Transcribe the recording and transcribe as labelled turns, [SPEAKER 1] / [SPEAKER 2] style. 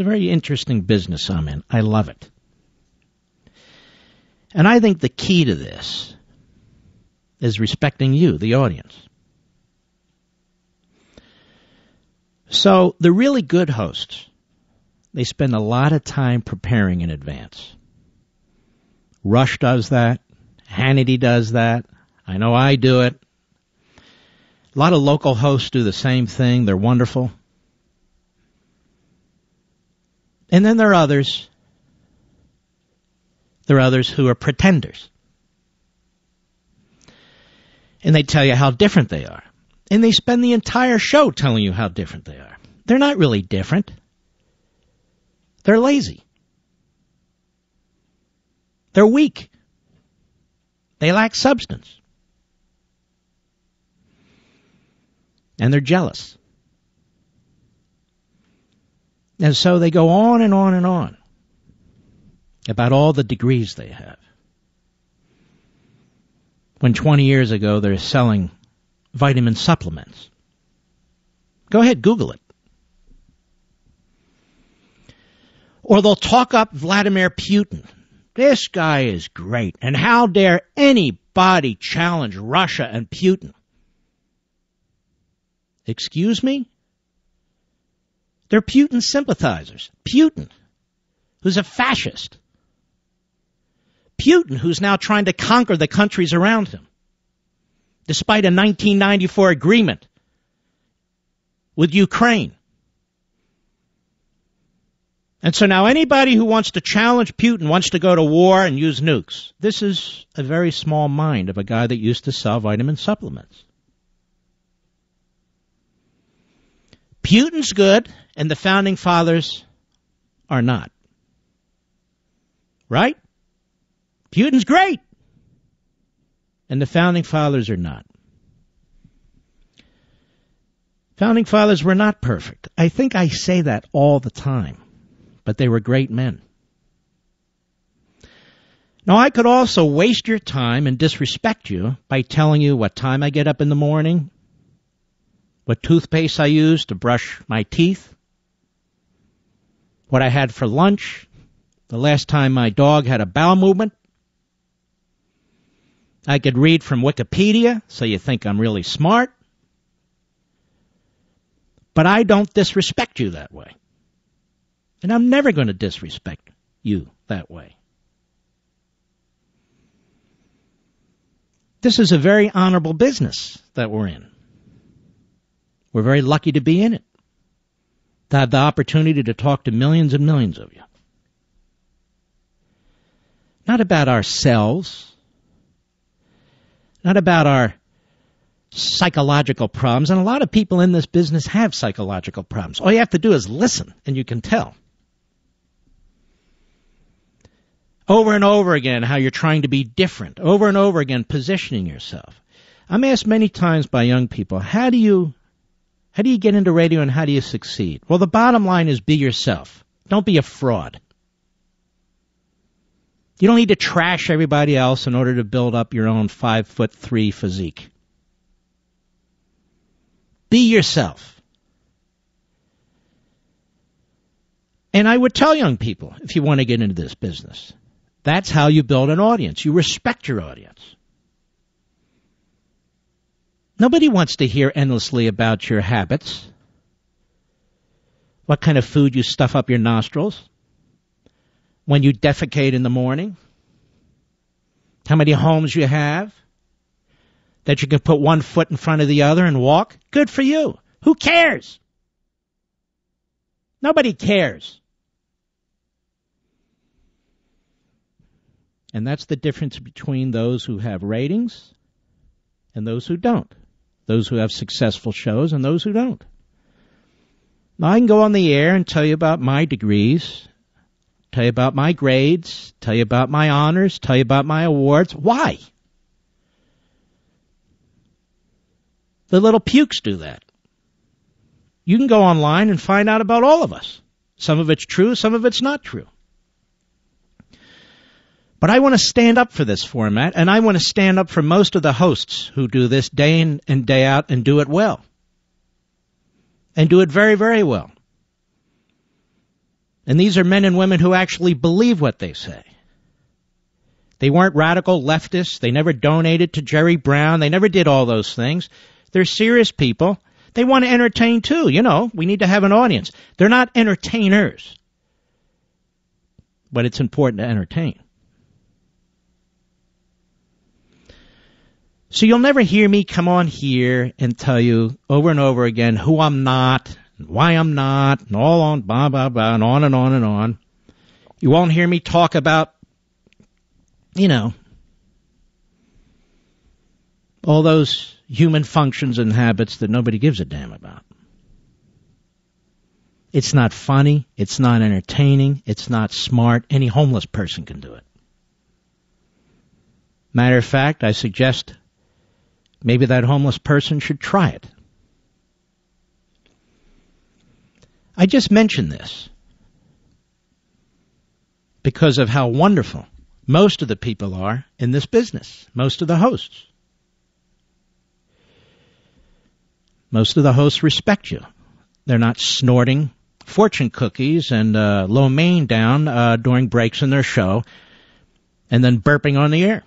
[SPEAKER 1] It's a very interesting business I'm in. I love it. And I think the key to this is respecting you, the audience. So the really good hosts, they spend a lot of time preparing in advance. Rush does that. Hannity does that. I know I do it. A lot of local hosts do the same thing. They're wonderful. And then there are others. There are others who are pretenders. And they tell you how different they are. And they spend the entire show telling you how different they are. They're not really different. They're lazy. They're weak. They lack substance. And they're jealous. And so they go on and on and on about all the degrees they have. When 20 years ago they're selling vitamin supplements. Go ahead, Google it. Or they'll talk up Vladimir Putin. This guy is great. And how dare anybody challenge Russia and Putin? Excuse me? They're Putin sympathizers. Putin, who's a fascist. Putin, who's now trying to conquer the countries around him, despite a 1994 agreement with Ukraine. And so now anybody who wants to challenge Putin wants to go to war and use nukes. This is a very small mind of a guy that used to sell vitamin supplements. Putin's good and the founding fathers are not. Right? Putin's great. And the founding fathers are not. Founding fathers were not perfect. I think I say that all the time, but they were great men. Now, I could also waste your time and disrespect you by telling you what time I get up in the morning, what toothpaste I use to brush my teeth, what I had for lunch, the last time my dog had a bowel movement, I could read from Wikipedia, so you think I'm really smart. But I don't disrespect you that way. And I'm never going to disrespect you that way. This is a very honorable business that we're in. We're very lucky to be in it, to have the opportunity to talk to millions and millions of you. Not about ourselves, not about our psychological problems. And a lot of people in this business have psychological problems. All you have to do is listen, and you can tell. Over and over again, how you're trying to be different. Over and over again, positioning yourself. I'm asked many times by young people, how do you, how do you get into radio and how do you succeed? Well, the bottom line is be yourself. Don't be a fraud. You don't need to trash everybody else in order to build up your own five foot three physique. Be yourself. And I would tell young people, if you want to get into this business, that's how you build an audience. You respect your audience. Nobody wants to hear endlessly about your habits, what kind of food you stuff up your nostrils, when you defecate in the morning, how many homes you have, that you can put one foot in front of the other and walk. Good for you. Who cares? Nobody cares. And that's the difference between those who have ratings and those who don't. Those who have successful shows and those who don't. Now, I can go on the air and tell you about my degrees tell you about my grades, tell you about my honors, tell you about my awards. Why? The little pukes do that. You can go online and find out about all of us. Some of it's true, some of it's not true. But I want to stand up for this format, and I want to stand up for most of the hosts who do this day in and day out and do it well. And do it very, very well. And these are men and women who actually believe what they say. They weren't radical leftists. They never donated to Jerry Brown. They never did all those things. They're serious people. They want to entertain too. You know, we need to have an audience. They're not entertainers. But it's important to entertain. So you'll never hear me come on here and tell you over and over again who I'm not, why I'm not, and all on blah blah blah, and on and on and on. You won't hear me talk about, you know, all those human functions and habits that nobody gives a damn about. It's not funny. It's not entertaining. It's not smart. Any homeless person can do it. Matter of fact, I suggest maybe that homeless person should try it. I just mention this because of how wonderful most of the people are in this business, most of the hosts. Most of the hosts respect you. They're not snorting fortune cookies and uh, lo mein down uh, during breaks in their show and then burping on the air.